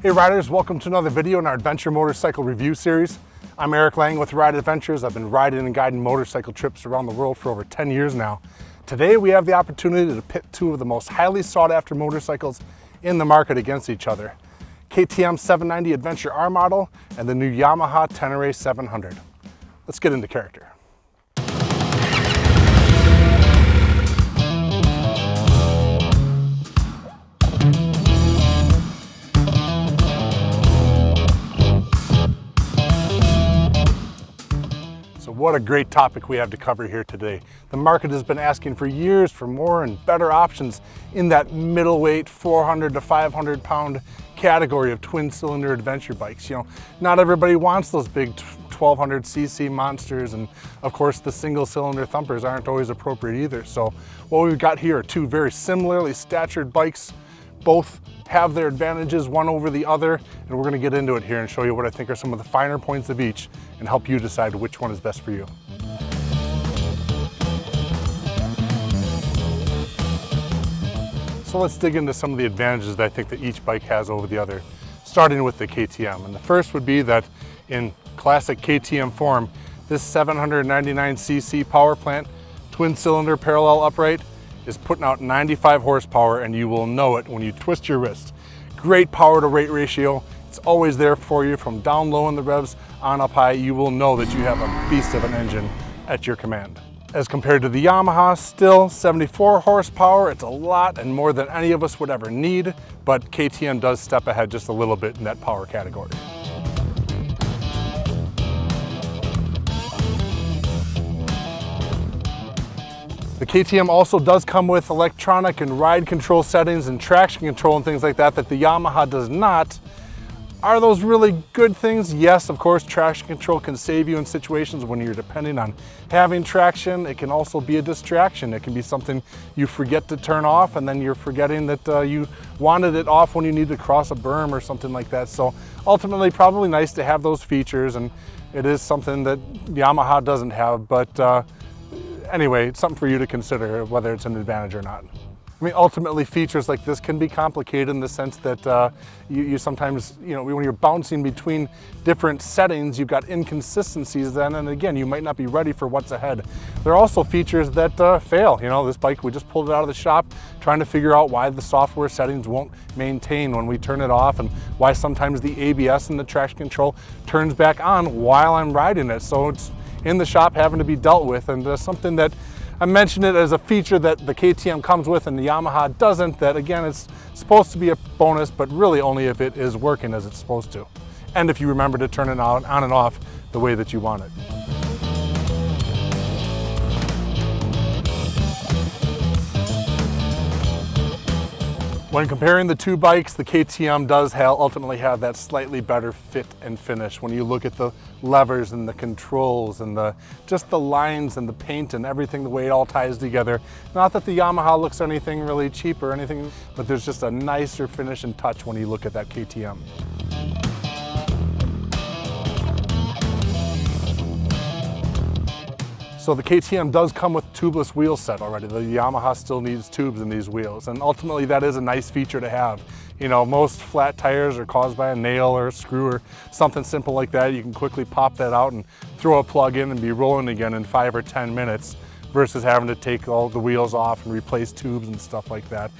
Hey riders, welcome to another video in our adventure motorcycle review series. I'm Eric Lang with Ride Adventures. I've been riding and guiding motorcycle trips around the world for over 10 years now. Today we have the opportunity to pit two of the most highly sought after motorcycles in the market against each other. KTM 790 Adventure R model and the new Yamaha Tenere 700. Let's get into character. What a great topic we have to cover here today. The market has been asking for years for more and better options in that middleweight 400 to 500 pound category of twin cylinder adventure bikes. You know, not everybody wants those big 1200 cc monsters and of course the single cylinder thumpers aren't always appropriate either. So what we've got here are two very similarly statured bikes, both have their advantages one over the other, and we're gonna get into it here and show you what I think are some of the finer points of each and help you decide which one is best for you. So let's dig into some of the advantages that I think that each bike has over the other, starting with the KTM. And the first would be that in classic KTM form, this 799cc power plant, twin cylinder parallel upright, is putting out 95 horsepower and you will know it when you twist your wrist. Great power to weight ratio. It's always there for you from down low in the revs on up high. You will know that you have a beast of an engine at your command. As compared to the Yamaha, still 74 horsepower. It's a lot and more than any of us would ever need, but KTM does step ahead just a little bit in that power category. KTM also does come with electronic and ride control settings and traction control and things like that that the Yamaha does not. Are those really good things? Yes, of course, traction control can save you in situations when you're depending on having traction. It can also be a distraction. It can be something you forget to turn off and then you're forgetting that uh, you wanted it off when you need to cross a berm or something like that. So ultimately, probably nice to have those features and it is something that Yamaha doesn't have, but uh, anyway, it's something for you to consider whether it's an advantage or not. I mean, ultimately features like this can be complicated in the sense that uh, you, you, sometimes, you know, when you're bouncing between different settings, you've got inconsistencies then, and again, you might not be ready for what's ahead. There are also features that uh, fail. You know, this bike, we just pulled it out of the shop trying to figure out why the software settings won't maintain when we turn it off and why sometimes the ABS and the traction control turns back on while I'm riding it. So it's in the shop having to be dealt with and uh, something that I mentioned it as a feature that the KTM comes with and the Yamaha doesn't, that again, it's supposed to be a bonus, but really only if it is working as it's supposed to. And if you remember to turn it on, on and off the way that you want it. When comparing the two bikes, the KTM does have, ultimately have that slightly better fit and finish. When you look at the levers and the controls and the just the lines and the paint and everything, the way it all ties together. Not that the Yamaha looks anything really cheap or anything, but there's just a nicer finish and touch when you look at that KTM. So the KTM does come with tubeless wheel set already. The Yamaha still needs tubes in these wheels. And ultimately that is a nice feature to have. You know, most flat tires are caused by a nail or a screw or something simple like that. You can quickly pop that out and throw a plug in and be rolling again in five or 10 minutes versus having to take all the wheels off and replace tubes and stuff like that.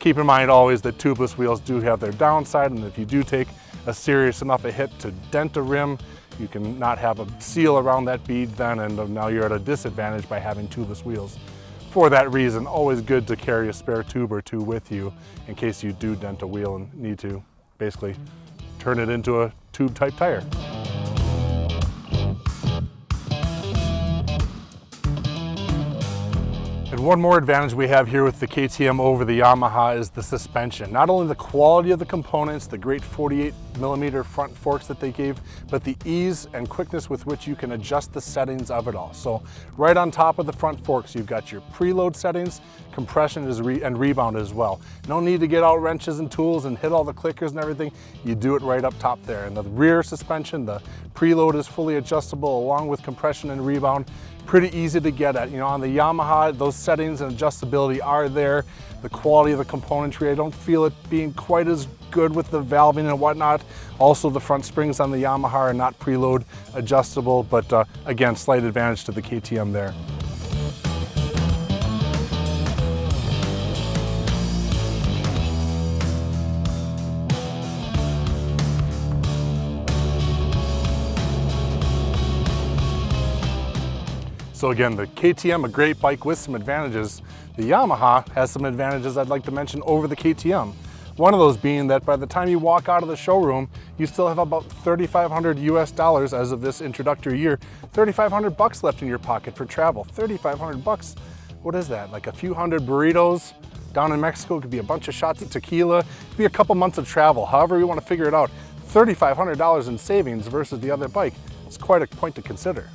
Keep in mind always that tubeless wheels do have their downside and if you do take a serious enough a hit to dent a rim, you can not have a seal around that bead then and now you're at a disadvantage by having tubeless wheels. For that reason, always good to carry a spare tube or two with you in case you do dent a wheel and need to basically turn it into a tube type tire. One more advantage we have here with the KTM over the Yamaha is the suspension. Not only the quality of the components, the great 48 millimeter front forks that they gave, but the ease and quickness with which you can adjust the settings of it all. So right on top of the front forks, you've got your preload settings, compression re and rebound as well. No need to get out wrenches and tools and hit all the clickers and everything. You do it right up top there. And the rear suspension, the preload is fully adjustable along with compression and rebound. pretty easy to get at. You know, on the Yamaha, those settings and adjustability are there. The quality of the componentry, I don't feel it being quite as good with the valving and whatnot. Also, the front springs on the Yamaha are not preload adjustable, but uh, again, slight advantage to the KTM there. So again, the KTM, a great bike with some advantages. The Yamaha has some advantages I'd like to mention over the KTM. One of those being that by the time you walk out of the showroom, you still have about 3,500 US dollars as of this introductory year, 3,500 bucks left in your pocket for travel. 3,500 bucks, what is that? Like a few hundred burritos down in Mexico, could be a bunch of shots of tequila, could be a couple months of travel, however you want to figure it out. $3,500 in savings versus the other bike, it's quite a point to consider.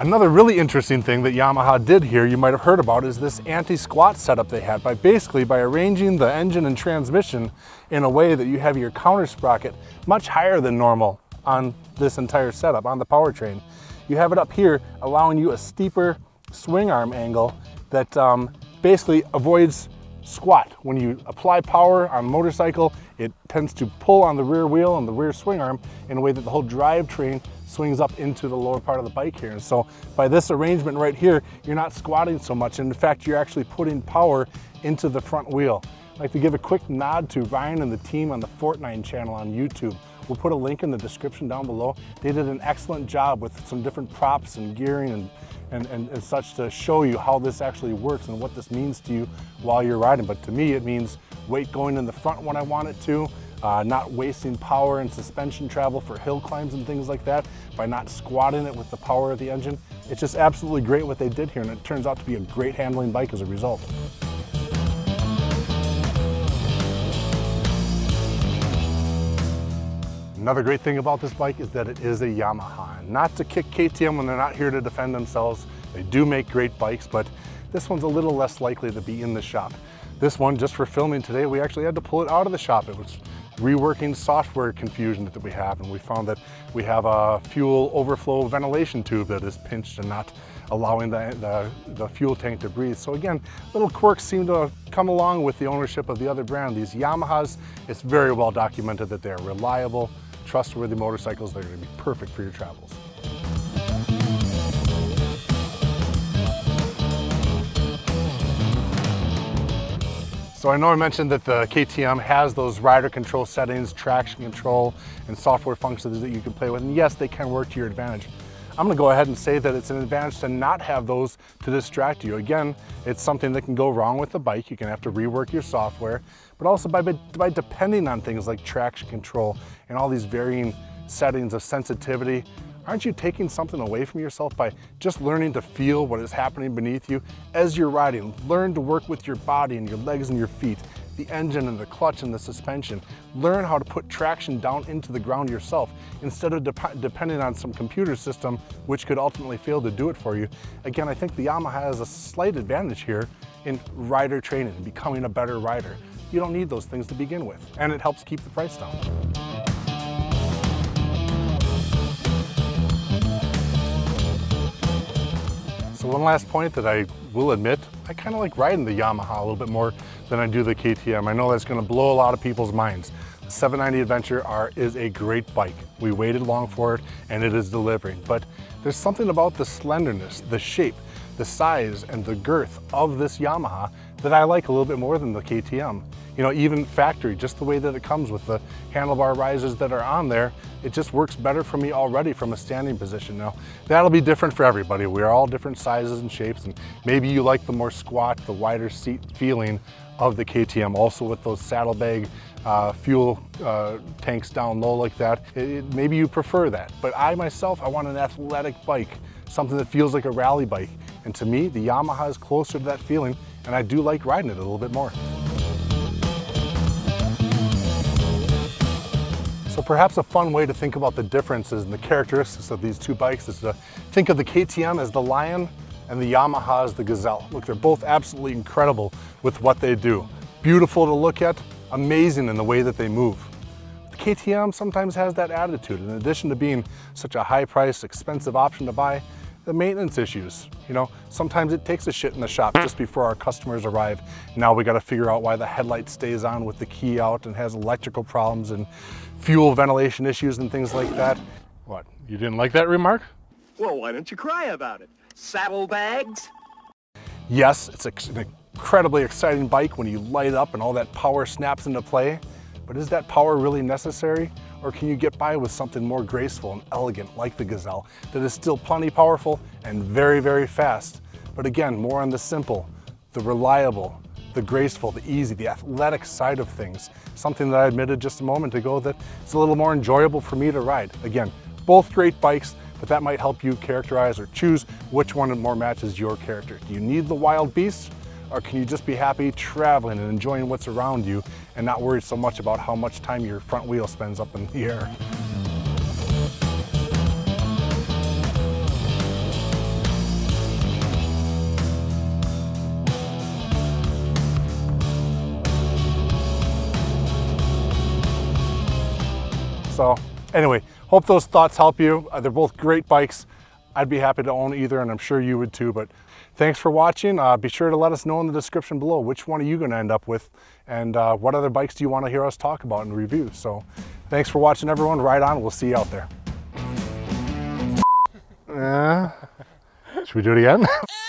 Another really interesting thing that Yamaha did here, you might have heard about, is this anti-squat setup they had by basically by arranging the engine and transmission in a way that you have your counter sprocket much higher than normal on this entire setup, on the powertrain. You have it up here, allowing you a steeper swing arm angle that um, basically avoids squat. When you apply power on motorcycle, it tends to pull on the rear wheel and the rear swing arm in a way that the whole drivetrain swings up into the lower part of the bike here. And so by this arrangement right here, you're not squatting so much. And in fact, you're actually putting power into the front wheel. I'd like to give a quick nod to Ryan and the team on the FortNine channel on YouTube. We'll put a link in the description down below. They did an excellent job with some different props and gearing and, and, and, and such to show you how this actually works and what this means to you while you're riding. But to me, it means weight going in the front when I want it to, uh, not wasting power and suspension travel for hill climbs and things like that by not squatting it with the power of the engine. It's just absolutely great what they did here and it turns out to be a great handling bike as a result. Another great thing about this bike is that it is a Yamaha. Not to kick KTM when they're not here to defend themselves. They do make great bikes, but this one's a little less likely to be in the shop. This one, just for filming today, we actually had to pull it out of the shop. It was reworking software confusion that we have, and we found that we have a fuel overflow ventilation tube that is pinched and not allowing the, the, the, fuel tank to breathe. So again, little quirks seem to come along with the ownership of the other brand. These Yamahas, it's very well documented that they're reliable, trustworthy motorcycles going to be perfect for your travels. So I know I mentioned that the KTM has those rider control settings, traction control, and software functions that you can play with. And yes, they can work to your advantage. I'm gonna go ahead and say that it's an advantage to not have those to distract you. Again, it's something that can go wrong with the bike. You can have to rework your software, but also by, by depending on things like traction control and all these varying settings of sensitivity, aren't you taking something away from yourself by just learning to feel what is happening beneath you as you're riding? Learn to work with your body and your legs and your feet the engine and the clutch and the suspension. Learn how to put traction down into the ground yourself instead of de depending on some computer system which could ultimately fail to do it for you. Again, I think the Yamaha has a slight advantage here in rider training, becoming a better rider. You don't need those things to begin with, and it helps keep the price down. One last point that I will admit, I kind of like riding the Yamaha a little bit more than I do the KTM. I know that's gonna blow a lot of people's minds. The 790 Adventure R is a great bike. We waited long for it and it is delivering, but there's something about the slenderness, the shape, the size, and the girth of this Yamaha that I like a little bit more than the KTM you know, even factory, just the way that it comes with the handlebar risers that are on there, it just works better for me already from a standing position. Now, that'll be different for everybody. We're all different sizes and shapes, and maybe you like the more squat, the wider seat feeling of the KTM, also with those saddlebag uh, fuel uh, tanks down low like that. It, it, maybe you prefer that, but I myself, I want an athletic bike, something that feels like a rally bike. And to me, the Yamaha is closer to that feeling, and I do like riding it a little bit more. So perhaps a fun way to think about the differences and the characteristics of these two bikes is to think of the KTM as the Lion and the Yamaha as the Gazelle. Look, they're both absolutely incredible with what they do. Beautiful to look at, amazing in the way that they move. The KTM sometimes has that attitude. In addition to being such a high price, expensive option to buy, the maintenance issues. You know, sometimes it takes a shit in the shop just before our customers arrive. Now we got to figure out why the headlight stays on with the key out and has electrical problems and fuel ventilation issues and things like that. What, you didn't like that remark? Well, why don't you cry about it? Saddlebags? Yes, it's an incredibly exciting bike when you light up and all that power snaps into play, but is that power really necessary? Or can you get by with something more graceful and elegant like the Gazelle that is still plenty powerful and very, very fast? But again, more on the simple, the reliable, the graceful, the easy, the athletic side of things. Something that I admitted just a moment ago that it's a little more enjoyable for me to ride. Again, both great bikes, but that might help you characterize or choose which one more matches your character. Do you need the wild beast or can you just be happy traveling and enjoying what's around you and not worry so much about how much time your front wheel spends up in the air? So anyway, hope those thoughts help you. Uh, they're both great bikes. I'd be happy to own either and I'm sure you would too, but thanks for watching. Uh, be sure to let us know in the description below which one are you gonna end up with and uh, what other bikes do you wanna hear us talk about and review. So thanks for watching everyone. Ride on, we'll see you out there. Uh, should we do it again?